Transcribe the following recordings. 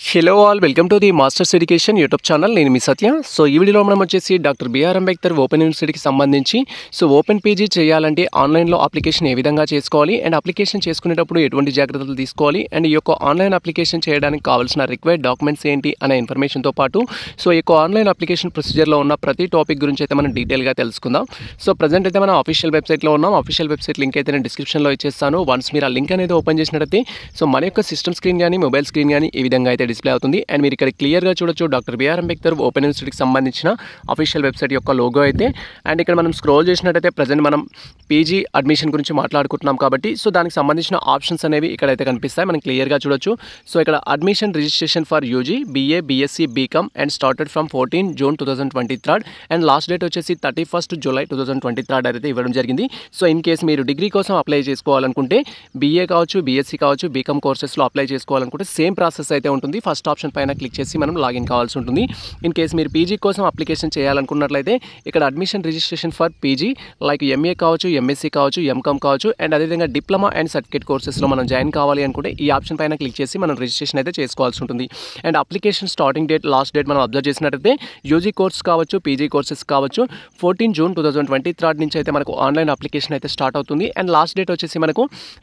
Hello all welcome to the masters education YouTube channel నేను మీ సత్య. So ఈ వీడియోలో మనం వచ్చేసి డాక్టర్ బిఆర్ అంబేద్కర్ ఓపెన్ యూనివర్సిటీకి సంబంధించి సో ఓపెన్ పీజీ చేయాలంటే ఆన్లైన్లో అప్లికేషన్ ఏ విధంగా చేసుకోవాలి? అండ్ అప్లికేషన్ చేసుకునేటప్పుడు ఎటువంటి జాగ్రత్తలు తీసుకోవాలి? అండ్ ఈ యొక్క ఆన్లైన్ అప్లికేషన్ చేయడానికి కావాల్సిన రిక్వైర్డ్ డాక్యుమెంట్స్ ఏంటి? అనే ఇన్ఫర్మేషన్తో పాటు సో ఈ యొక్క ఆన్లైన్ అప్లికేషన్ ప్రొసీజర్లో ఉన్న ప్రతి టాపిక్ గురించి అయితే మనం డీటెయిల్గా తెలుసుకుందాం. సో ప్రజెంట్ అయితే మనం అఫీషియల్ వెబ్సైట్లో ఉన్నాం. అఫీషియల్ వెబ్సైట్ లింక్ అయితే నేను డిస్క్రిప్షన్లో ఇచ్చేస్తాను. వన్స్ మీరు ఆ లింక్ అనేది ఓపెన్ చేసినట్టయితే సో మన యొక్క సిస్టమ్ స్క్రీన్ కానీ మొబైల్ స్క్రీన్ కానీ ఈ విధంగా అయితే డిస్ప్లే అవుతుంది. అండ్ మీరు ఇక్కడ క్లియర్గా చూడొచ్చు డాక్టర్ బిఆర్ అంబేద్కర్ ఓపెన్ యూనివర్సిటీకి సంబంధించిన అఫీషియల్ వెబ్సైట్ యొక్క లోగో అయితే. అండ్ ఇక్కడ మనం స్క్రోల్ చేసినట్టయితే ప్రజెంట్ మనం పీజీ అడ్మిషన్ గురించి మాట్లాడుకుంటున్నాం కాబట్టి. సో దానికి సంబంధించిన ఆప్షన్స్ అనేవి ఇక్కడైతే కనిపిస్తాయి. మనం క్లియర్గా చూడొచ్చు. సో ఇక్కడ admission registration for UG BA BSc BCom and started from fourteen June two thousand twenty third and last date వచ్చేసి thirty first July two thousand twenty third అయితే ఇవ్వడం జరిగింది. సో ఇన్ కేసు మీరు డిగ్రీ కోసం apply చేసుకోవాలనుకుంటే BA కావచ్చు BSc కావచ్చు BCom కోర్సెస్లో అప్లై చేసుకోవాలనుకుంటే సేమ్ ప్రాసెస్ అయితే ఉంటుంది. ఫస్ట్ ఆప్షన్ పైన క్లిక్ చేసి మనం లాగిన్ కావాల్సి ఉంటుంది. ఇన్ కేసు మీరు పీజీ కోసం అప్లికేషన్ చేయాలనుకున్నట్లయితే ఇక్కడ admission registration for PG like MA కావచ్చు ఎంఎస్సీ కావచ్చు ఎంకామ్ కావచ్చు అండ్ అదేవిధంగా డిప్లొమా అండ్ సర్టిఫికేట్ కోర్సెస్లో మనం జాయిన్ కావాలి అనుకుంటే ఈ ఆప్షన్ పైన క్లిక్ చేసి మనం రిజిస్ట్రేషన్ అయితే చేసుకోవాల్సి ఉంటుంది. And application starting date last date మనం అబ్జర్వ్ చేసినట్లయితే యూజీ కోర్స్ కావచ్చు పీజీ కోర్సెస్ కావచ్చు fourteen June two thousand twenty third నుంచి అయితే మనకు ఆన్లైన్ అప్లికేషన్ అయితే స్టార్ట్ అవుతుంది. అండ్ లాస్ట్ డేట్ వచ్చేసి మనకు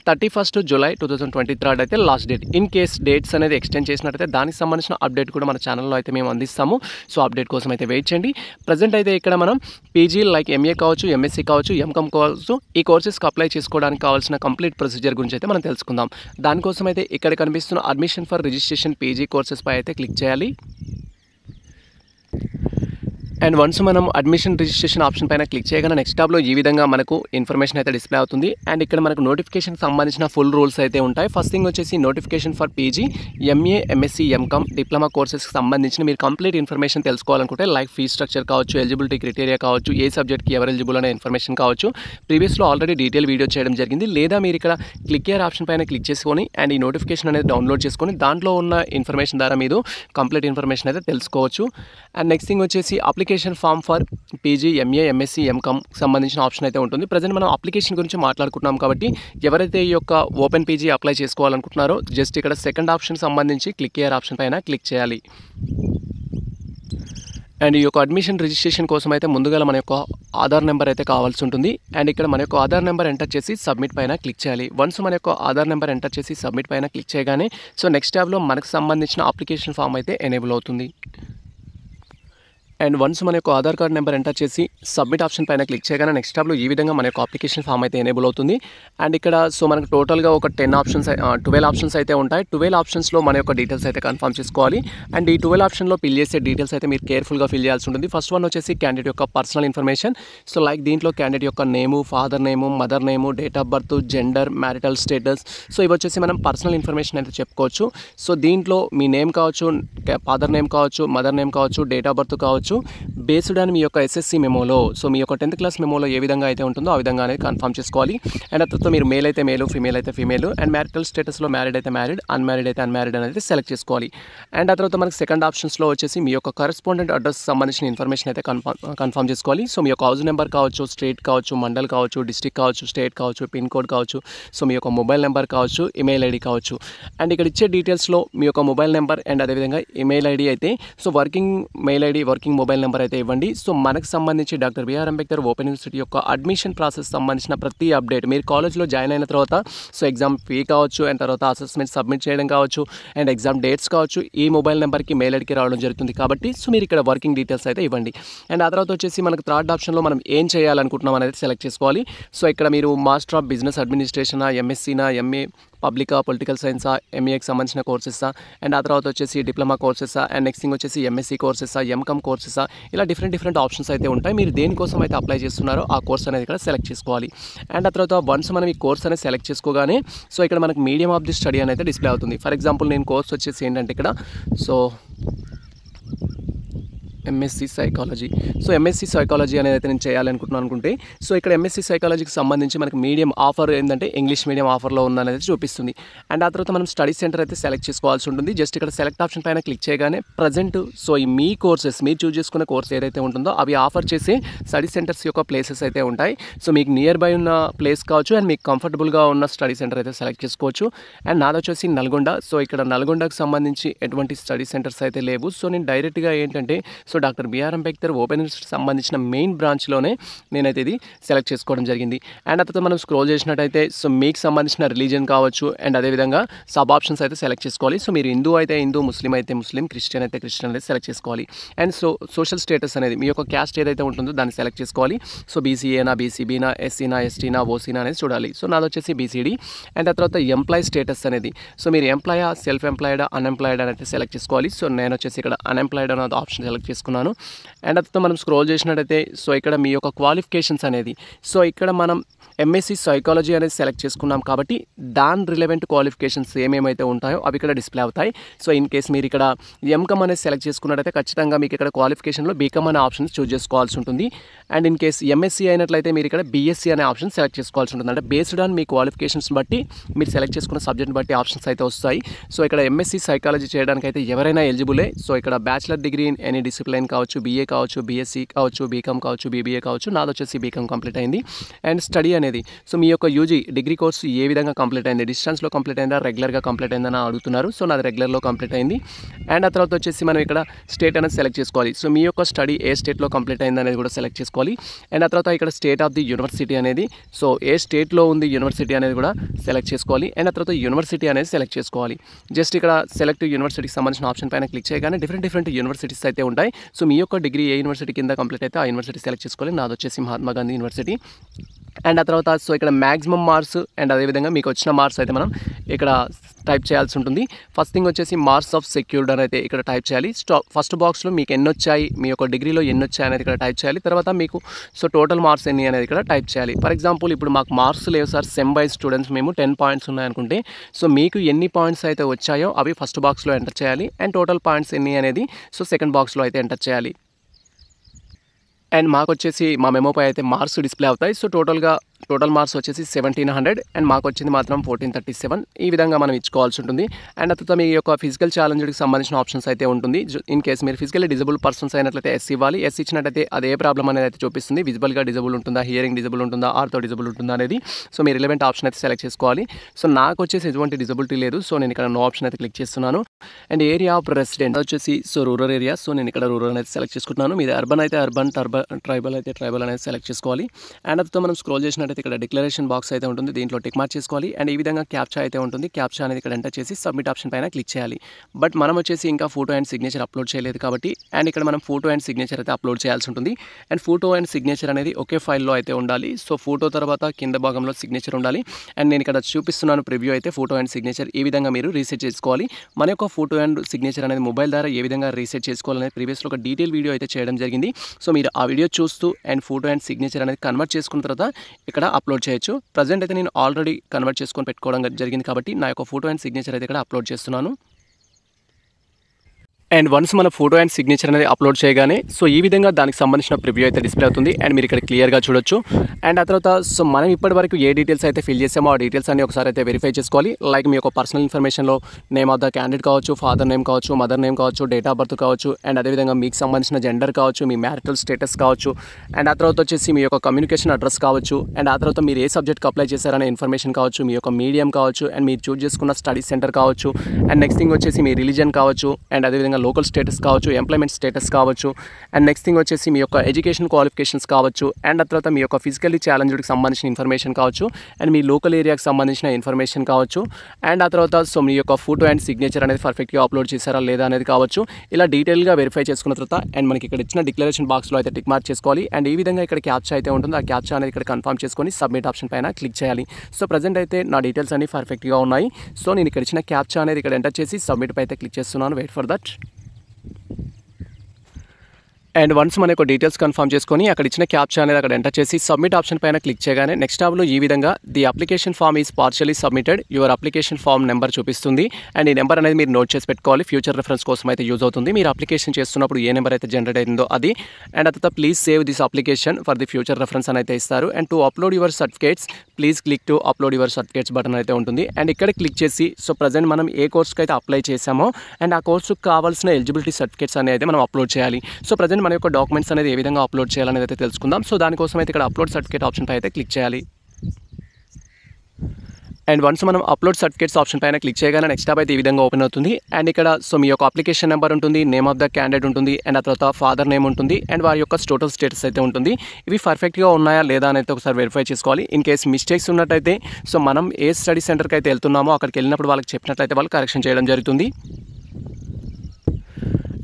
thirty first July two thousand twenty third అయితే last date in case dates అనేది ఎక్స్టెండ్ అయితే దానికి సంబంధించిన అప్డేట్ కూడా మన ఛానల్లో అయితే మేము అందిస్తాము. సో అప్డేట్ కోసం అయితే వెయిట్ చేయండి. ప్రజెంట్ అయితే ఇక్కడ మనం పీజీ లైక్ ఎంఏ కావచ్చు ఎంఎస్సీ కావచ్చు ఎంకామ్ కావచ్చు ఈ కోర్సెస్కి అప్లై చేసుకోవడానికి కావాల్సిన కంప్లీట్ ప్రొసీజర్ గురించి అయితే మనం తెలుసుకుందాం. దానికోసం అయితే ఇక్కడ కనిపిస్తున్న admission for registration PG courses పై అయితే క్లిక్ చేయాలి. అండ్ వన్స్ మనం అడ్మిషన్ రిజిస్ట్రేషన్ ఆప్షన్ పైన క్లిక్ చేయగానే నెక్స్ట్ టాబ్లో ఈ విధంగా మనకు ఇన్ఫర్మేషన్ అయితే డిస్ప్లే అవుతుంది. అండ్ ఇక్కడ మనకు నోటిఫికేషన్ సంబంధించిన ఫుల్ రూల్స్ అయితే ఉంటాయి. ఫస్ట్ థింగ్ వచ్చేసి notification for PG MA MSc MCom diploma కోర్సెస్కి సంబంధించిన మీరు కంప్లీట్ ఇన్ఫర్మేషన్ తెలుసుకోవాలనుకుంటే లైక్ ఫీ స్ట్రక్చర్ కావచ్చు ఎలిజిబిలిటీ క్రైటీరియా కావచ్చు ఏ సబ్జెక్ట్కి ఎవరు ఎలిజిబుల్ అనే ఇన్ఫర్మేషన్ కావచ్చు. ప్రీవియస్లో ఆల్రెడీ డీటెయిల్ వీడియో చేయడం జరిగింది. లేదా మీరు ఇక్కడ క్లిక్ ఇయర్ ఆప్షన్ పైన క్లిక్ చేసుకొని అండ్ ఈ నోటిఫికేషన్ అనేది డౌన్లోడ్ చేసుకొని దాంట్లో ఉన్న ఇన్ఫర్మేషన్ ద్వారా మీరు కంప్లీట్ ఇన్ఫర్మేషన్ అయితే తెలుసుకోవచ్చు. అండ్ నెక్స్ట్ థింగ్ వచ్చేసి application application form for PG MA MSc MCom సంబంధించిన ఆప్షన్ అయితే ఉంటుంది. ప్రజెంట్ మనం అప్లికేషన్ గురించి మాట్లాడుకుంటున్నాం కాబట్టి ఎవరైతే ఈ యొక్క ఓపెన్ పీజీ అప్లై చేసుకోవాలనుకుంటున్నారో జస్ట్ ఇక్కడ సెకండ్ ఆప్షన్ సంబంధించి క్లిక్ ఇయర్ ఆప్షన్ పైన క్లిక్ చేయాలి. అండ్ ఈ యొక్క అడ్మిషన్ రిజిస్ట్రేషన్ కోసం అయితే ముందుగా మన యొక్క ఆధార్ నెంబర్ అయితే కావాల్సి ఉంటుంది. అండ్ ఇక్కడ మన యొక్క ఆధార్ నెంబర్ ఎంటర్ చేసి సబ్మిట్ పైన క్లిక్ చేయాలి. వన్స్ మన యొక్క ఆధార్ నెంబర్ ఎంటర్ చేసి సబ్మిట్ పైన క్లిక్ చేయగానే సో నెక్స్ట్ ట్యాబ్లో మనకు సంబంధించిన అప్లికేషన్ ఫామ్ అయితే ఎనేబుల్ అవుతుంది. అండ్ వన్స్ మన యొక్క ఆధార్ కార్డ్ నెంబర్ ఎంటర్ చేసి సబ్మిట్ ఆప్షన్ పైన క్లిక్ చేయగానే నెక్స్ట్ టాబ్లో ఈ విధంగా మన యొక్క అప్లికేషన్ ఫామ్ అయితే ఎనేబుల్ అవుతుంది. అండ్ ఇక్కడ సో మనకు టోటల్గా ఒక టెన్ ఆప్షన్స్ ట్వెల్వ్ ఆప్షన్స్ అయితే ఉంటాయి. ట్వెల్వ్ ఆప్షన్స్లో మన యొక్క డీటెయిల్స్ అయితే కన్ఫర్మ్ చేసుకోవాలి. అండ్ ఈ ట్వెల్వ్ ఆప్షన్లో ఫిల్ చేసే డీటెయిల్స్ అయితే మీరు కేర్ఫుల్గా ఫిల్ చేయాల్సి ఉంటుంది. ఫస్ట్ వన్ వచ్చేసి క్యాండిడేట్ యొక్క పర్సనల్ ఇన్ఫర్మేషన్ సో లైక్ దీంట్లో క్యాండిడేట్ యొక్క name father name mother name date of birth gender marital status so ఇవి వచ్చేసి మనం పర్సనల్ ఇన్ఫర్మేషన్ అయితే చెప్పుకోవచ్చు. సో దీంట్లో మీ నేమ్ కావచ్చు ఫాదర్ నేమ్ కావచ్చు మదర్ నేమ్ కావచ్చు డేట్ ఆఫ్ బర్త్ కావచ్చు బేస్డ్ అని మీ యొక్క ఎస్ఎస్సి మెమోలో సో మీ యొక్క టెన్త్ క్లాస్ మెమోలో ఏ విధంగా అయితే ఉంటుందో ఆ విధంగా అనేది కన్ఫర్మ్ చేసుకోవాలి. అండ్ ఆ తర్వాత మీరు మేల్ అయితే మేలు ఫీమేల్ అయితే ఫీమేల్ అండ్ మ్యారిటల్ స్టేటస్లో మ్యారీడ్ అయితే మ్యారీడ్ అన్మ్యారీడ్ అయితే అన్మ్యారీడ్ అనేది సెలెక్ట్ చేసుకోవాలి. అండ్ ఆ తర్వాత మనకి సెకండ్ ఆప్షన్స్లో వచ్చేసి మీ యొక్క కరెస్పాండెంట్ అడ్రస్ సంబంధించిన ఇన్ఫర్మేషన్ అయితే కన్ఫర్మ్ కన్ఫర్మ్ చేసుకోవాలి. సో మీ యొక్క హౌస్ నెంబర్ కావచ్చు స్టేట్ కావచ్చు మండల్ కావచ్చు డిస్టిక్ కావచ్చు స్టేట్ కావచ్చు పిన్ కోడ్ కావచ్చు సో మీ యొక్క మొబైల్ నెంబర్ కావచ్చు ఈమెయిల్ ఐడి కావచ్చు. అండ్ ఇక్కడ ఇచ్చే డీటెయిల్స్లో మీ యొక్క మొబైల్ నెంబర్ అండ్ అదేవిధంగా ఈమెయిల్ ఐడి అయితే so working mail ID working mobile number అయితే ఇవ్వండి. సో మనకు సంబంధించి doctor BR Ambedkar open university యొక్క అడ్మిషన్ ప్రాసెస్ సంబంధించిన ప్రతి అప్డేట్ మీరు కాలేజ్లో జాయిన్ అయిన తర్వాత సో ఎగ్జామ్ ఫీ కావచ్చు అండ్ తర్వాత అసెస్మెంట్ సబ్మిట్ చేయడం కావచ్చు అండ్ ఎగ్జామ్ డేట్స్ కావచ్చు ఈ మొబైల్ నెంబర్కి మెయిల్ ఐడికి రావడం జరుగుతుంది కాబట్టి సో మీరు ఇక్కడ వర్కింగ్ డీటెయిల్స్ అయితే ఇవ్వండి. అండ్ ఆ తర్వాత వచ్చేసి మనకు థర్డ్ ఆప్షన్లో మనం ఏం చేయాలనుకుంటున్నాం అనేది సెలెక్ట్ చేసుకోవాలి. సో ఇక్కడ మీరు మాస్టర్ ఆఫ్ బిజినెస్ అడ్మినిస్ట్రేషనా ఎంఎస్సీనా ఎంఏ పబ్లికా పొలిటికల్ సైన్సా ఎంఏకి సంబంధించిన కోర్సెసా అండ్ ఆ తర్వాత వచ్చేసి డిప్లొమా కోర్సెసా అండ్ నెక్స్ట్ థింగ్ వచ్చేసి ఎంఎస్సీ కోర్సెసా ఎంకమ్ కోర్సెసా ఇలా డిఫరెంట్ డిఫరెంట్ ఆప్షన్స్ అయితే ఉంటాయి. మీరు దేనికోసం అయితే అప్లై చేస్తున్నారో ఆ కోర్స్ అనేది ఇక్కడ సెలెక్ట్ చేసుకోవాలి. అండ్ ఆ తర్వాత వన్స్ మనం ఈ కోర్స్ అనేది సెలెక్ట్ చేసుకోగానే సో ఇక్కడ మనకు మీడియం ఆఫ్ ది స్టడీ అనేది డిస్ప్లే అవుతుంది. ఫర్ ఎగ్జాంపుల్ నేను కోర్స్ వచ్చేసి ఏంటంటే ఇక్కడ so MSc psychology so MSc psychology అనేది అయితే నేను చేయాలనుకుంటున్నాను అనుకుంటే సో ఇక్కడ ఎంఎస్సి సైకాలజీకి సంబంధించి మనకి మీడియం ఆఫర్ ఏంటంటే ఇంగ్లీష్ మీడియం ఆఫర్లో ఉందనేది చూపిస్తుంది. అండ్ ఆ తర్వాత మనం స్టడీ సెంటర్ అయితే సెలెక్ట్ చేసుకోవాల్సి ఉంటుంది. జస్ట్ ఇక్కడ సెలెక్ట్ ఆప్షన్ పైన క్లిక్ చేయగానే ప్రజెంట్ సో ఈ మీ కోర్సెస్ మీరు చూస్ చేసుకున్న కోర్స్ ఏదైతే ఉంటుందో అవి ఆఫర్ చేసే స్టడీ సెంటర్స్ యొక్క ప్లేసెస్ అయితే ఉంటాయి. సో మీకు నియర్ బై ఉన్న ప్లేస్ కావచ్చు అండ్ మీకు కంఫర్టబుల్గా ఉన్న స్టడీ సెంటర్ అయితే సెలెక్ట్ చేసుకోవచ్చు. అండ్ నాది వచ్చేసి నల్గొండ. సో ఇక్కడ నల్గొండకు సంబంధించి ఎటువంటి స్టడీ సెంటర్స్ అయితే లేవు. సో నేను డైరెక్ట్గా ఏంటంటే so so doctor BR Ambedkar open university సంబంధించిన మెయిన్ బ్రాంచ్లోనే నేనైతే ఇది సెలెక్ట్ చేసుకోవడం జరిగింది. అండ్ అతను తర్వాత మనం స్క్రోల్ చేసినట్టయితే సో మీకు సంబంధించిన రిలీజన్ కావచ్చు అండ్ అదేవిధంగా సబ్ ఆప్షన్స్ అయితే సెలెక్ట్ చేసుకోవాలి. సో మీరు హిందూ అయితే హిందూ ముస్లిం అయితే ముస్లిం క్రిస్టియన్ అయితే క్రిస్టియన్ అయితే సెలెక్ట్ చేసుకోవాలి. అండ్ సో సోషల్ స్టేటస్ అనేది మీ యొక్క క్యాస్ట్ ఏదైతే ఉంటుందో దాన్ని సెలెక్ట్ చేసుకోవాలి. సో బీసీఏనా బీసీబీనా ఎస్సీనా ఎస్టీనా ఓసీనా అనేది చూడాలి. సో నాది వచ్చేసి బీసీడీ. అండ్ ఆ తర్వాత ఎంప్లాయ్ స్టేటస్ అనేది సో మీరు ఎంప్లాయా సెల్ఫ్ ఎంప్లాయిడా అన్ఎంప్లాయిడ్ అనేది సెలెక్ట్ చేసుకోవాలి. సో నేను వచ్చేసి ఇక్కడ అన్ఎంప్లాయిడ్ అనేది ఆప్షన్ సెలెక్ట్ చేసుకోవాలి. చేసుకున్నాను అండ్ అతను మనం స్క్రోల్ చేసినట్టయితే సో ఇక్కడ మీ యొక్క క్వాలిఫికేషన్స్ అనేది సో ఇక్కడ మనం ఎంఎస్సి సైకాలజీ అనేది సెలెక్ట్ చేసుకున్నాం కాబట్టి దాని రిలవెంట్ క్వాలిఫికేషన్స్ ఏమేమైతే ఉంటాయో అవి ఇక్కడ డిస్ప్లే అవుతాయి. సో ఇన్ కేస్ మీరు ఇక్కడ ఎంకమ్ అనేది సెలెక్ట్ చేసుకున్నట్టయితే ఖచ్చితంగా మీకు ఇక్కడ క్వాలిఫికేషన్లో బీకమ్ అనే ఆప్షన్స్ చూస్ చేసుకోవాల్సి ఉంటుంది. అండ్ ఇన్ కేస్ ఎంఎస్సీ అయినట్లయితే మీరు ఇక్కడ బీఎస్సీ అనే ఆప్షన్ సెలెక్ట్ చేసుకోవాల్సి ఉంటుంది. అంటే బేస్డ్ ఆన్ మీ క్వాలిఫికేషన్స్ బట్టి మీరు సెలెక్ట్ చేసుకున్న సబ్జెక్ట్ బట్టి ఆప్షన్స్ అయితే వస్తాయి. సో ఇక్కడ ఎంఎస్సీ సైకాలజీ చేయడానికి అయితే ఎవరైనా ఎలిజిబులే సో ఇక్కడ bachelor degree in any discipline కావచ్చు బీఏ కావచ్చు బీఎస్సీ కావచ్చు బీకామ్ కావచ్చు బీబీఏ కావచ్చు నాది వచ్చేసి బీకామ్ కంప్లీట్ అయింది. అండ్ స్టడీ అనేది సో మీ యొక్క యూజీ డిగ్రీ కోర్స్ ఏ విధంగా కంప్లీట్ అయింది? డిస్టెన్స్లో కంప్లీట్ అయిందా? రెగ్యులర్గా కంప్లీట్ అయిందని అడుగుతున్నారు. సో నాది రెగ్యులర్లో కంప్లీట్ అయింది. అండ్ ఆ తర్వాత వచ్చేసి మనం ఇక్కడ స్టేట్ అనేది సెలెక్ట్ చేసుకోవాలి. సో మీ యొక్క స్టడీ ఏ స్టేట్లో కంప్లీట్ అయింది అనేది కూడా సెలెక్ట్ చేసుకోవాలి. అండ్ ఆ తర్వాత ఇక్కడ స్టేట్ ఆఫ్ ది యూనివర్సిటీ అనేది సో ఏ స్టేట్లో ఉంది యూనివర్సిటీ అనేది కూడా సెలెక్ట్ చేసుకోవాలి. అండ్ ఆ తర్వాత యూనివర్సిటీ అనేది సెలెక్ట్ చేసుకోవాలి. జస్ట్ ఇక్కడ సెలెక్ట్ యూనివర్సిటీకి సంబంధించిన ఆప్షన్ పైన క్లిక్ చేయగానే డిఫరెంట్ డిఫరెంట్ యూనివర్సిటీస్ అయితే ఉంటాయి. సో మీ యొక్క డిగ్రీ ఏ యూనివర్సిటీ కింద కంప్లీట్ అయితే ఆ యూనివర్సిటీ సెలెక్ట్ చేసుకోవాలి. నాది వచ్చేసి మహాత్మా గాంధీ యూనివర్సిటీ అండ్ ఆ తర్వాత సో ఇక్కడ మ్యాక్సిమం మార్క్స్ అండ్ అదేవిధంగా మీకు వచ్చిన మార్క్స్ అయితే మనం ఇక్కడ టైప్ చేయాల్సి ఉంటుంది. ఫస్ట్ థింగ్ వచ్చేసి మార్క్స్ ఆఫ్ సెక్యూర్డ్ అని అయితే ఇక్కడ టైప్ చేయాలి. ఫస్ట్ బాక్స్లో మీకు ఎన్ని వచ్చాయి మీ యొక్క డిగ్రీలో ఎన్ని వచ్చాయి అనేది ఇక్కడ టైప్ చేయాలి. తర్వాత మీకు సో టోటల్ మార్క్స్ ఎన్ని అనేది ఇక్కడ టైప్ చేయాలి. ఫర్ ఎగ్జాంపుల్ ఇప్పుడు మాకు మార్క్స్ లేవు సార్ సెమ్ బై స్టూడెంట్స్ మేము టెన్ పాయింట్స్ ఉన్నాయనుకుంటే సో మీకు ఎన్ని పాయింట్స్ అయితే వచ్చాయో అవి ఫస్ట్ బాక్స్లో ఎంటర్ చేయాలి. అండ్ టోటల్ పాయింట్స్ ఎన్ని అనేది సో సెకండ్ బాక్స్లో అయితే ఎంటర్ చేయాలి. అండ్ మాకు వచ్చేసి మా మెమోపై అయితే మార్క్స్ డిస్ప్లే అవుతాయి. సో టోటల్గా టోటల్ మార్క్స్ వచ్చేసి సెవెంటీన్ హండ్రెడ్ అండ్ మాకు వచ్చింది మాత్రం ఫోర్టీన్ థర్టీ సెవెన్ ఈ విధంగా మనం ఇచ్చుకోవాల్సి ఉంటుంది. అండ్ ఆ తర్వాత మీ యొక్క ఫిజికల్ ఛాలెంజ్కి సంబంధించిన ఆప్షన్స్ అయితే ఉంటుంది. ఇన్ కేస్ మీరు ఫిజికల్లీ డిజబుల్ పర్సన్స్ అయినట్లయితే ఎస్ ఇవ్వాలి. ఎస్ ఇచ్చినట్టయితే అది ఏ ప్రాబ్లం అనేది అయితే చూపిస్తుంది. విజిబుల్గా డిజబుల్ ఉంటుందా? హియరింగ్ డిజబుల్ ఉంటుందా? ఆర్తో డిజబుల్ ఉంటుందా అనేది. సో మీరు రిలవెంట్ ఆప్షన్ అయితే సెలెక్ట్ చేసుకోవాలి. సో నాకు వచ్చేసి ఎటువంటి డిజబిలిటీ లేదు. సో నేను ఇక్కడ నో ఆప్షన్ అయితే క్లిక్ చేస్తున్నాను. అండ్ ఏరియా ఆఫ్ రెసిడెంట్ వచ్చేసి సో రూరల్ ఏరియా సో నేను ఇక్కడ రూరల్ అనేది సెలెక్ట్ చేసుకుంటున్నాను. మీరు అర్బన్ అయితే అర్బన్ టర్బన్ ట్రైబల్ అయితే ట్రైబల్ అనేది సెలెక్ట్ చేసుకోవాలి. అండ్ అతో మనం స్క్రోల్ చేసిన చూసినట్టయితే ఇక్కడ డిక్లరేషన్ బాక్స్ అయితే ఉంటుంది. దీంట్లో టిక్ మార్క్ చేసుకోవాలి. అండ్ ఈ విధంగా క్యాప్చా అయితే ఉంటుంది. క్యాప్చా అనేది ఇక్కడ ఎంటర్ చేసి సబ్మిట్ ఆప్షన్ పైన క్లిక్ చేయాలి. బట్ మనం వచ్చేసి ఇంకా ఫోటో అండ్ సిగ్నేచర్ అప్లోడ్ చేయలేదు కాబట్టి అండ్ ఇక్కడ మనం ఫోటో అండ్ సిగ్నేచర్ అయితే అప్లోడ్ చేయాల్సి ఉంటుంది. అండ్ ఫోటో అండ్ సిగ్నేచర్ అనేది ఒకే ఫైల్లో అయితే ఉండాలి. సో ఫోటో తర్వాత కింద భాగంలో సిగ్నేచర్ ఉండాలి. అండ్ నేను ఇక్కడ చూపిస్తున్నాను ప్రివ్యూ అయితే ఫోటో అండ్ సిగ్నేచర్ ఈ విధంగా మీరు రీసెట్ చేసుకోవాలి. మన యొక్క ఫోటో అండ్ సిగ్నేచర్ అనేది మొబైల్ ద్వారా ఏ విధంగా రీసెట్ చేసుకోవాలనేది ప్రీవియస్లో ఒక డీటెయిల్ వీడియో అయితే చేయడం జరిగింది. సో మీరు ఆ వీడియో చూస్తూ అండ్ ఫోటో అండ్ సిగ్నేచర్ అనేది కన్వర్ట్ చేసుకున్న తర్వాత ఇక్కడ అప్లోడ్ చేయొచ్చు. ప్రజెంట్ అయితే నేను ఆల్రెడీ కన్వర్ట్ చేసుకొని పెట్టుకోవడం జరిగింది కాబట్టి నా యొక్క ఫోటో అండ్ సిగ్నేచర్ అయితే ఇక్కడ అప్లోడ్ చేస్తున్నాను. అండ్ వన్స్ మన ఫోటో అండ్ సిగ్నేచర్ అనేది అప్లోడ్ చేయగానే సో ఈ విధంగా దానికి సంబంధించిన ప్రివ్యూ అయితే డిస్ప్లే అవుతుంది. అండ్ మీరు ఇక్కడ క్లియర్గా చూడొచ్చు. అండ్ ఆ తర్వాత సో మనం ఇప్పటి వరకు ఏ డీటెయిల్స్ అయితే ఫిల్ చేసామో ఆ డీటెయిల్స్ అన్ని ఒకసారి అయితే వెరిఫై చేసుకోవాలి. లైక్ మీ యొక్క పర్సనల్ ఇన్ఫర్మేషన్లో నేమ్ ఆఫ్ ద క్యాండిడేట్ కావచ్చు ఫాదర్ నేమ్ కావచ్చు మదర్ నేమ్ కావచ్చు డేట్ ఆఫ్ బర్త్ కావచ్చు అండ్ అదేవిధంగా మీకు సంబంధించిన జెండర్ కావచ్చు మీ మ్యారిటల్ స్టేటస్ కావచ్చు అండ్ ఆ తర్వాత వచ్చేసి మీ యొక్క కమ్యూనికేషన్ అడ్రస్ కావచ్చు అండ్ ఆ తర్వాత మీరు ఏ సబ్జెక్ట్కి అప్లై చేశారనే ఇన్ఫర్మేషన్ కావచ్చు మీ యొక్క మీడియం కావచ్చు అండ్ మీరు చూజ్ చేసుకున్న స్టడీ సెంటర్ కావచ్చు అండ్ నెక్స్ట్ థింగ్ వచ్చేసి మీ రిలీజన్ కావచ్చు అండ్ అదేవిధంగా లోకల్ స్టేటస్ కావచ్చు ఎంప్లాయ్మెంట్ స్టేటస్ కావచ్చు అండ్ నెక్స్ట్ థింగ్ వచ్చేసి మీ యొక్క ఎడ్యుకేషన్ క్వాలిఫికేషన్స్ కావచ్చు అండ్ ఆ తర్వాత మీ యొక్క ఫిజికల్లీ ఛాలెంజ్కి సంబంధించిన ఇన్ఫర్మేషన్ కావచ్చు అండ్ మీ లోకల్ ఏరియాకి సంబంధించిన ఇన్ఫర్మేషన్ కావచ్చు అండ్ ఆ తర్వాత సో మీ యొక్క ఫోటో అండ్ సిగ్నేచర్ అనేది పర్ఫెక్ట్గా అప్లోడ్ చేశారా లేదా అనేది కావచ్చు. ఇలా డీటెయిల్గా వెరిఫై చేసుకున్న తర్వాత అండ్ మనకి ఇక్కడ ఇచ్చిన డిక్లరేషన్ బాక్స్లో అయితే టిక్ మార్క్ చేసుకోవాలి అండ్ ఈ విధంగా ఇక్కడ క్యాప్చా అయితే ఉంటుంది ఆ క్యాప్చా అనేది ఇక్కడ కన్ఫర్మ్ చేసుకొని సబ్మిట్ ఆప్షన్ పైన క్లిక్ చేయాలి. సో ప్రజెంట్ అయితే నా డీటెయిల్స్ అన్ని పర్ఫెక్ట్గా ఉన్నాయి. సో నేను ఇక్కడ ఇచ్చిన క్యాప్చా అనేది ఇక్కడ ఎంటర్ చేసి సబ్మిట్ పై అయితే క్లిక్ చేస్తున్నాను. Wait for that and once మన యొక్క డీటెయిల్స్ కన్ఫర్మ్ చేసుకొని అక్కడ ఇచ్చిన క్యాప్చర్ అనేది అక్కడ ఎంటర్ చేసి సబ్మిట్ ఆప్షన్ పైన క్లిక్ చేయగానే నెక్స్ట్ టాబ్లో ఈ విధంగా the application form is partially submitted your application form number చూపిస్తుంది. అండ్ ఈ నెంబర్ అనేది మీరు నోట్ చేసి పెట్టుకోవాలి. ఫ్యూచర్ రెఫరెన్స్ కోసం అయితే యూజ్ అవుతుంది. మీరు అప్లికేషన్ చేస్తున్నప్పుడు ఏ నెంబర్ అయితే జనరేట్ అయిందో అది. అండ్ ఆ తర్వాత please save this application for the future reference అని అయితే ఇస్తారు. And to upload your certificates please click to upload your certificates button అయితే ఉంటుంది. అండ్ ఇక్కడ క్లిక్ చేసి సో ప్రజెంట్ మనం ఏ కోర్స్కి అయితే అప్లై చేసామో అండ్ ఆ కోర్సుకు కావాల్సిన ఎలిజిబిలిటీ సర్టిఫికేట్స్ అనేది మనం అప్లోడ్ చేయాలి. సో ప్రజెంట్ మన యొక్క డాక్యుమెంట్స్ అనేది ఏ విధంగా అప్లోడ్ చేయాలనేది అయితే తెలుసుకుందాం. సో దానికోసం అయితే ఇక్కడ అప్లోడ్ సర్టిఫికేట్ ఆప్షన్ పై అయితే క్లిక్ చేయాలి. అండ్ వన్స్ మనం అప్లోడ్ సర్టిఫికేట్స్ ఆప్షన్ పైన క్లిక్ చేయగానే నెక్స్ట్ టాబ్ అయితే ఈ విధంగా ఓపెన్ అవుతుంది. అండ్ ఇక్కడ సో మీ యొక్క అప్లికేషన్ నెంబర్ ఉంటుంది నేమ్ ఆఫ్ ద క్యాండిడేట్ ఉంటుంది అండ్ ఆ తర్వాత ఫాదర్ నేమ్ ఉంటుంది అండ్ వారి యొక్క టోటల్ స్టేటస్ అయితే ఉంటుంది. ఇవి పర్ఫెక్ట్గా ఉన్నాయా లేదా అనేది ఒకసారి వెరిఫై చేసుకోవాలి. ఇన్ కేస్ మిస్టేక్స్ ఉన్నట్టయితే సో మనం ఏ స్టడీ సెంటర్కి అయితే వెళ్తున్నామో అక్కడికి వెళ్ళినప్పుడు వాళ్ళకి చెప్పినట్లయితే వాళ్ళు కరెక్షన్ చేయడం జరుగుతుంది.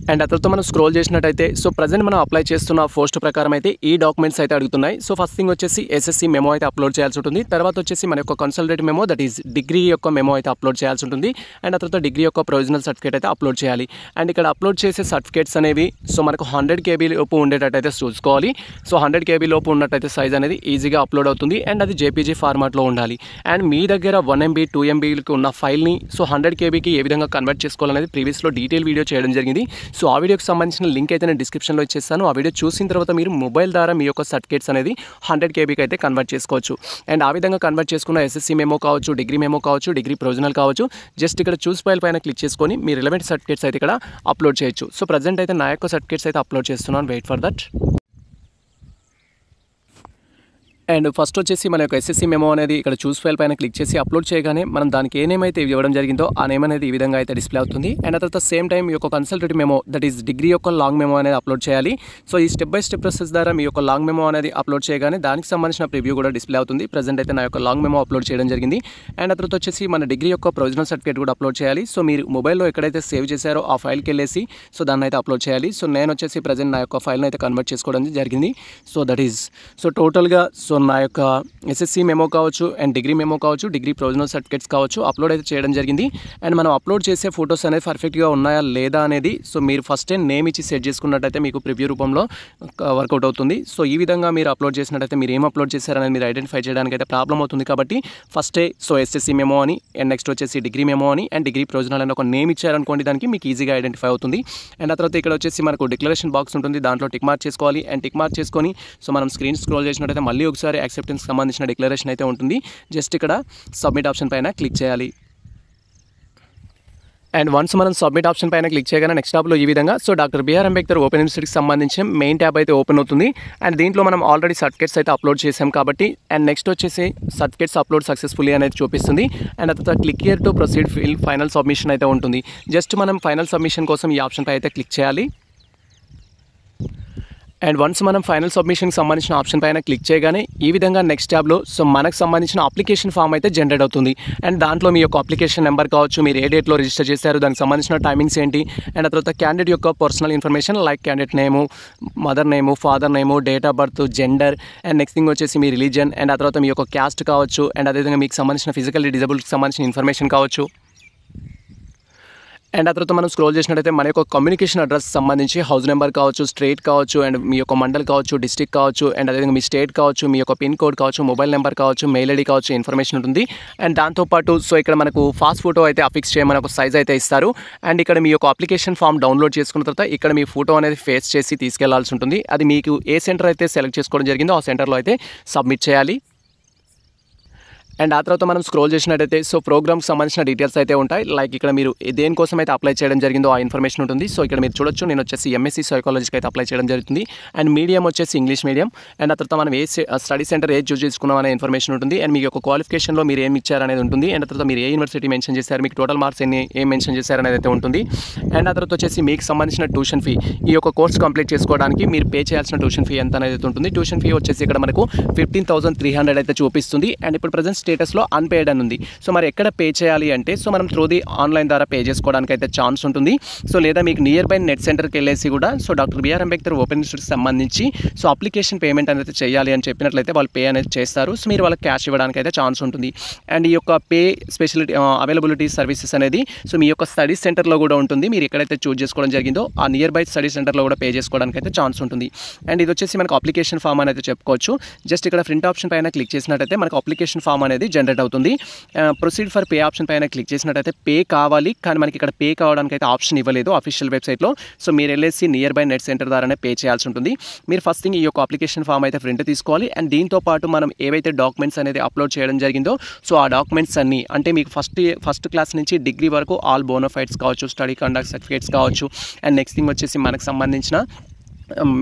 అండ్ అతనితో మనం స్క్రోల్ చేసినట్టయితే సో ప్రజెంట్ మనం అప్లై చేస్తున్న పోస్ట్ ప్రకారం అయితే ఈ డాక్యుమెంట్స్ అయితే అడుగుతున్నాయి. సో ఫస్ట్ థింగ్ వచ్చేసి ఎస్ఎస్సి మెమో అయితే అప్లోడ్ చేయాల్సి ఉంటుంది. తర్వాత వచ్చేసి మన యొక్క consolidated memo that is degree యొక్క మెమో అయితే అప్లోడ్ చేయాల్సి ఉంటుంది. అండ్ అతనితో డిగ్రీ యొక్క ప్రొవిజనల్ సర్టిఫికేట్ అయితే అప్లోడ్ చేయాలి. అండ్ ఇక్కడ అప్లోడ్ చేసే సర్టిఫికేట్స్ అనేవి సో మనకు హండ్రెడ్ కేబీ లోపు ఉండేటట్టు అయితే చూసుకోవాలి. సో హండ్రెడ్ కేబీ లోపు ఉన్నట్టయితే సైజ్ అనేది ఈజీగా అప్లోడ్ అవుతుంది. అండ్ అది జేపీజీ ఫార్మాట్లో ఉండాలి. అండ్ మీ దగ్గర వన్ ఎంబీ టూ ఎంబీకి ఉన్న ఫైల్ని సో హండ్రెడ్ కేబీకి ఏ విధంగా కన్వర్ట్ చేసుకోవాలనేది ప్రీవియస్లో డీటెయిల్ వీడియో చేయడం జరిగింది. సో ఆ వీడియోకి సంబంధించిన లింక్ అయితే నేను డిస్క్రిప్షన్లో ఇచ్చేస్తాను. ఆ వీడియో చూసిన తర్వాత మీరు మొబైల్ ద్వారా మీ యొక్క సర్టిఫికేట్స్ అనేది హండ్రెడ్ కేబీకి అయితే కన్వర్ట్ చేసుకోవచ్చు. అండ్ ఆ విధంగా కన్వర్ట్ చేసుకున్న ఎస్ఎస్సీ మెమో కావచ్చు డిగ్రీ మెమో కావచ్చు డిగ్రీ ప్రొవిజనల్ కావచ్చు జస్ట్ ఇక్కడ చూస్ ఫైల్ పైన క్లిక్ చేసుకొని మీ రిలవెంట్ సర్టిఫికేట్స్ అయితే ఇక్కడ అప్లోడ్ చేయొచ్చు. సో ప్రజెంట్ అయితే నా యొక్క సర్టిఫికేట్స్ అయితే అప్లోడ్ చేస్తున్నాను. Wait for that. And first వచ్చేసి మన యొక్క ఎస్ఎస్సీ మెమో అనేది ఇక్కడ చూస్ ఫైల్ పైన క్లిక్ చేసి అప్లోడ్ చేయగానే మనం దానికి ఏ నేమ్ అయితే ఇవ్వడం జరిగిందో ఆ నేమ్ అనేది ఈ విధంగా అయితే డిస్ప్లే అవుతుంది. అండ్ తర్వాత సేమ్ టైం ఈ యొక్క consolidated memo that is degree యొక్క లాంగ్ మెమో అనేది అప్లోడ్ చేయాలి. సో ఈ స్టెప్ బై స్టెప్ ప్రాసెస్ ద్వారా మీ యొక్క లాంగ్ మెమో అనేది అప్లోడ్ చేయగానే దానికి సంబంధించిన ప్రివ్యూ కూడా డిస్ప్లే అవుతుంది. ప్రజెంట్ అయితే నా యొక్క లాంగ్ మెమో అప్లోడ్ చేయడం జరిగింది. అండ్ తర్వాత వచ్చేసి మన డిగ్రీ యొక్క ప్రొవిజనల్ సర్టిఫికేట్ కూడా అప్లోడ్ చేయాలి. సో మీరు మొబైల్లో ఎక్కడైతే సేవ్ చేశారో ఆ ఫైల్కి వెళ్ళేసి సో దాన్ని అయితే అప్లోడ్ చేయాలి. సో నేను వచ్చేసి ప్రజెంట్ నా యొక్క ఫైల్ని అయితే కన్వర్ట్ చేసుకోవడం జరిగింది. సో దట్ ఈస్ సో టోటల్గా సో నా యొక్క ఎస్ఎస్సి మెమో కావచ్చు అండ్ డిగ్రీ మెమో కావచ్చు డిగ్రీ ప్రొవిజనల్ సర్టిఫికేట్స్ కావచ్చు అప్లోడ్ అయితే చేయడం జరిగింది. అండ్ మనం అప్లోడ్ చేసే ఫొటోస్ అనేది పర్ఫెక్ట్గా ఉన్నాయా లేదా అనేది సో మీరు ఫస్ట్ టైం నేమ్ ఇచ్చి సెట్ చేసుకున్నట్టయితే మీకు ప్రివ్యూ రూపంలో వర్కౌట్ అవుతుంది. సో ఈ విధంగా మీరు అప్లోడ్ చేసినట్టయితే మీరు ఏం అప్లోడ్ చేశారనేది మీరు ఐడెంటిఫై చేయడానికి అయితే ప్రాబ్లం అవుతుంది కాబట్టి ఫస్టే సో ఎస్ఎస్సి మెమో అని అండ్ నెక్స్ట్ వచ్చేసి డిగ్రీ మెమో అని అండ్ డిగ్రీ ప్రొవిజనల్ అని ఒక నేమ్ ఇచ్చారనుకోండి దానికి మీకు ఈజీగా ఐడెంటిఫై అవుతుంది. అండ్ ఆ తర్వాత ఇక్కడ వచ్చేసి మనకు డిక్లరేషన్ బాక్స్ ఉంటుంది దాంట్లో టిక్ మార్క్ చేసుకోవాలి. అండ్ టిక్ మార్క్ చేసుకొని సో మనం స్క్రీన్ స్క్రోల్ చేసినట్టయితే మళ్ళీ ఒకసారి యాక్సెప్టెన్స్ సంబంధించిన డిక్లరేషన్ అయితే ఉంటుంది. జస్ట్ ఇక్కడ సబ్మిట్ ఆప్షన్ పైన క్లిక్ చేయాలి. అండ్ వన్స్ మనం సబ్మిట్ ఆప్షన్ పైన క్లిక్ చేయగానే నెక్స్ట్ టాప్లో ఈ విధంగా. So doctor BR Ambedkar open యూనివర్సిటీకి సంబంధించిన మెయిన్ ట్యాబ్ అయితే ఓపెన్ అవుతుంది. అండ్ దీంట్లో మనం ఆల్రెడీ సర్టిఫికేట్స్ అయితే అప్లోడ్ చేసాం కాబట్టి అండ్ నెక్స్ట్ వచ్చేసి సర్టిఫికేట్స్ అప్లోడ్ సక్సెస్ఫుల్లీ అనేది చూపిస్తుంది. అండ్ తర్వాత click here to proceed final submission అయితే ఉంటుంది. జస్ట్ మనం ఫైనల్ సబ్మిషన్ కోసం ఈ ఆప్షన్ పై అయితే క్లిక్ చేయాలి. అండ్ వన్స్ మనం ఫైనల్ సబ్మిషన్కి సంబంధించిన ఆప్షన్ పైన క్లిక్ చేయగానే ఈ విధంగా నెక్స్ట్ ట్యాబ్లో సో మనకు సంబంధించిన అప్లికేషన్ ఫామ్ అయితే జనరేట్ అవుతుంది. అండ్ దాంట్లో మీ యొక్క అప్లికేషన్ నెంబర్ కావచ్చు మీరు ఏ డేట్లో రిజిస్టర్ చేశారు దానికి సంబంధించిన టైమింగ్స్ ఏంటి అండ్ ఆ తర్వాత క్యాండిడేట్ యొక్క personal information like candidate name mother name father name date of birth gender and next thing వచ్చేసి మీ రిలీజన్ అండ్ ఆ తర్వాత మీ యొక్క క్యాస్ట్ కావచ్చు అండ్ అదేవిధంగా మీకు సంబంధించిన ఫిజికల్ డిజబుల్కి సంబంధించిన ఇన్ఫర్మేషన్ కావచ్చు. అండ్ ఆ తర్వాత మనం స్క్రోల్ చేసినట్టయితే మన యొక్క కమ్యూనికేషన్ అడ్రస్ సంబంధించి హౌస్ నెంబర్ కావచ్చు స్ట్రేట్ కావచ్చు అండ్ మీ యొక్క మండల్ కావచ్చు డిస్టిక్ కావచ్చు అండ్ అదేవిధంగా మీ స్టేట్ కావచ్చు మీ యొక్క పిన్ కోడ్ కావచ్చు మొబైల్ నెంబర్ కావచ్చు మెయిల్ ఐడి కావచ్చు ఇన్ఫర్మేషన్ ఉంటుంది. అండ్ దాంతోపాటు సో ఇక్కడ మనకు ఫాస్ట్ ఫోటో అయితే అఫిక్స్ చేయమని ఒక సైజ్ అయితే ఇస్తారు. అండ్ ఇక్కడ మీ యొక్క అప్లికేషన్ ఫామ్ డౌన్లోడ్ చేసుకున్న తర్వాత ఇక్కడ మీ ఫోటో అనేది ఫేస్ చేసి తీసుకెళ్ళాల్సి ఉంటుంది. అది మీకు ఏ సెంటర్ అయితే సెలెక్ట్ చేసుకోవడం జరిగిందో ఆ సెంటర్లో అయితే సబ్మిట్ చేయాలి. అండ్ ఆ తర్వాత మనం స్క్రోల్ చేసినట్టయితే సో ప్రోగ్రామ్కి సంబంధించిన డీటెయిల్స్ అయితే ఉంటాయి. లైక్ ఇక్కడ మీరు దేనికోసం అయితే అప్లై చేయడం జరిగిందో ఆ ఇన్ఫర్మేషన్ ఉంటుంది. సో ఇక్కడ మీరు చూడొచ్చు నేను వచ్చేసి ఎంఎస్సీ సైకాలజీకి అయితే అప్లై చేయడం జరుగుతుంది. అండ్ మీడియం వచ్చేసి ఇంగ్లీష్ మీడియం అండ్ ఆ తర్వాత మనం ఏ స్టడీ సెంటర్ ఏ చూస్ చేసుకున్నాం అనే ఇన్ఫర్మేషన్ ఉంటుంది. అండ్ మీ యొక్క క్వాలిఫికేషన్లో మీరు ఏం ఇచ్చారనేది ఉంటుంది. అండ్ ఆ తర్వాత మీరు ఏ యూనివర్సిటీ మెన్షన్ చేశారు మీకు టోటల్ మార్క్స్ ఎన్ని ఏం మెన్షన్ చేశారు అనేది అయితే ఉంటుంది. అండ్ ఆ తర్వాత వచ్చేసి మీకు సంబంధించిన ట్యూషన్ ఫీ ఈ యొక్క కోర్స్ కంప్లీట్ చేసుకోవడానికి మీరు పే చేయాల్సిన ట్యూషన్ ఫీ ఎంత అనేది ఉంటుంది. ట్యూషన్ ఫీ వచ్చేసి ఇక్కడ మనకు ఫిఫ్టీన్ థౌసండ్ త్రీ హండ్రెడ్ అయితే చూపిస్తుంది. అండ్ ఇప్పుడు ప్రజెంట్ స్టేటస్లో అన్పేడ్ అని ఉంది. సో మరి ఎక్కడ పే చేయాలి అంటే సో మనం త్రూ ది ఆన్లైన్ ద్వారా పే చేసుకోవడానికి అయితే ఛాన్స్ ఉంటుంది. సో లేదా మీకు నియర్ బై నెట్ సెంటర్కి వెళ్ళేసి కూడా so doctor BR Ambedkar open institute సంబంధించి సో అప్లికేషన్ పేమెంట్ అనేది చేయాలి అని చెప్పినట్లయితే వాళ్ళు పే అనేది చేస్తారు. సో మీరు వాళ్ళకి క్యాష్ ఇవ్వడానికి అయితే ఛాన్స్ ఉంటుంది. అండ్ ఈ యొక్క పే స్పెషలిటీ అవైలబిలిటీ సర్వీసెస్ అనేది సో మీ యొక్క స్టడీ సెంటర్లో కూడా ఉంటుంది. మీరు ఎక్కడైతే చూజ్ చేసుకోవడం జరిగిందో ఆ నియర్ బై స్టడీ సెంటర్లో కూడా పే చేసుకోవడానికి అయితే ఛాన్స్ ఉంటుంది. అండ్ ఇది వచ్చేసి మనకు అప్లికేషన్ ఫామ్ అనేది చెప్పుకోవచ్చు. జస్ట్ ఇక్కడ ప్రింట్ ఆప్షన్ పైన క్లిక్ చేసినట్టయితే మనకు అప్లికేషన్ ఫామ్ అనేది జనరేట్ అవుతుంది. ప్రొసీడ్ ఫర్ పే ఆప్షన్ పైన క్లిక్ చేసినట్టయితే పే కావాలి కానీ మనకి ఇక్కడ పే కావడానికి అయితే ఆప్షన్ ఇవ్వలేదు అఫీషియల్ వెబ్సైట్లో సో మీరు వెళ్ళేసి నియర్ బై నెట్ సెంటర్ ద్వారానే పే చేయాల్సి ఉంటుంది. మీరు ఫస్ట్ థింగ్ ఈ యొక్క అప్లికేషన్ ఫామ్ అయితే ప్రింట్ తీసుకోవాలి. అండ్ దీంతో పాటు మనం ఏవైతే డాక్యుమెంట్స్ అనేది అప్లోడ్ చేయడం జరిగిందో సో ఆ డాక్యుమెంట్స్ అన్ని అంటే మీకు ఫస్ట్ ఫస్ట్ క్లాస్ నుంచి డిగ్రీ వరకు ఆల్ బోనోఫైట్స్ కావచ్చు స్టడీ కండక్ట్ సర్టిఫికేట్స్ కావచ్చు. అండ్ నెక్స్ట్ థింగ్ వచ్చేసి మనకు సంబంధించిన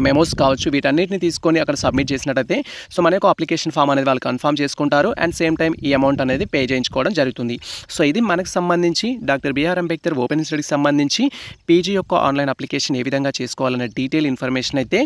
మెమోస్ కావచ్చు వీటన్నిటిని తీసుకొని అక్కడ సబ్మిట్ చేసినట్టయితే సో మనకు అప్లికేషన్ ఫామ్ అనేది వాళ్ళు కన్ఫర్మ్ చేసుకుంటారు అండ్ సేమ్ టైం ఈ అమౌంట్ అనేది పే చేయించుకోవడం జరుగుతుంది. సో ఇది మనకు సంబంధించి doctor B R Ambedkar open స్టడీకి సంబంధించి పీజీ యొక్క ఆన్లైన్ అప్లికేషన్ ఏ విధంగా చేసుకోవాలనే డీటెయిల్ ఇన్ఫర్మేషన్ అయితే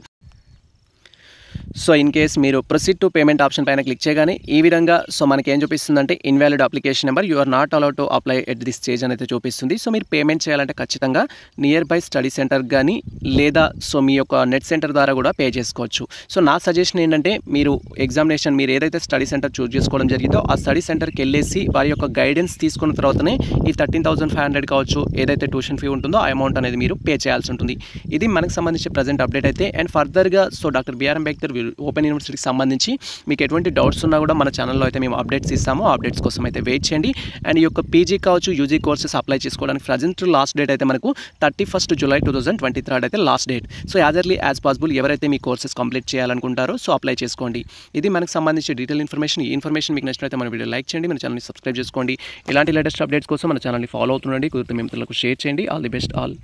సో ఇన్ కేస్ మీరు ప్రొసీడ్ టు పేమెంట్ ఆప్షన్ పైన క్లిక్ చేయగానే ఈ విధంగా సో మనకి ఏం చూపిస్తుందంటే invalid application number you are not allowed to apply at this stage అనేది చూపిస్తుంది. సో మీరు పేమెంట్ చేయాలంటే ఖచ్చితంగా నియర్ బై స్టడీ సెంటర్ కానీ లేదా సో మీ యొక్క నెట్ సెంటర్ ద్వారా కూడా పే చేసుకోవచ్చు. సో నా సజెషన్ ఏంటంటే మీరు ఎగ్జామినేషన్ మీరు ఏదైతే స్టడీ సెంటర్ చూస్ చేసుకోవడం జరిగిందో ఆ స్టడీ సెంటర్కి వెళ్ళేసి వారి యొక్క గైడెన్స్ తీసుకున్న తర్వాతనే ఈ థర్టీన్ థౌసండ్ ఫైవ్ హండ్రెడ్ కావచ్చు ఏదైతే ట్యూషన్ ఫీ ఉంటుందో ఆ అమౌంట్ అనేది మీరు పే చేయాల్సి ఉంటుంది. ఇది మనకు సంబంధించి ప్రజెంట్ అప్డేట్ అయితే అండ్ ఫర్దర్గా so doctor BR Ambedkar open యూనివర్సిటీకి సంబంధించి మీకు ఎటువంటి డౌట్స్ ఉన్నా కూడా మన ఛానల్లో అయితే మేము అప్డేట్స్ ఇస్తాము. అప్డేట్స్ కోసం అయితే వెయిట్ చేయండి. అండ్ ఈ యొక్క పీజీ కావచ్చు యూజీ కోర్సెస్ అప్లై చేసుకోవడానికి ప్రజెంట్ లాస్ట్ డేట్ అయితే మనకు thirty first July two thousand twenty third అయితే last date so as early as possible ఎవరైతే మీ కోర్సెస్ కంప్లీట్ చేయాలనుకుంటారో సో అప్లై చేసుకోండి. ఇది మనకు సంబంధించి డీటెయిల్ ఇన్ఫర్మేషన్ ఈ ఇన్ఫర్మేషన్ మీకు నచ్చినట్లయితే మన వీడియో లైక్ చేయండి మన ఛానల్ని సబ్స్క్రైబ్ చేసుకోండి. ఇలాంటి లేటెస్ట్ అప్డేట్స్ కోసం మన ఛానల్ని ఫాలో అవుతుండండి. కుదిరితే మిత్రులకు షేర్ చేయండి. All the best all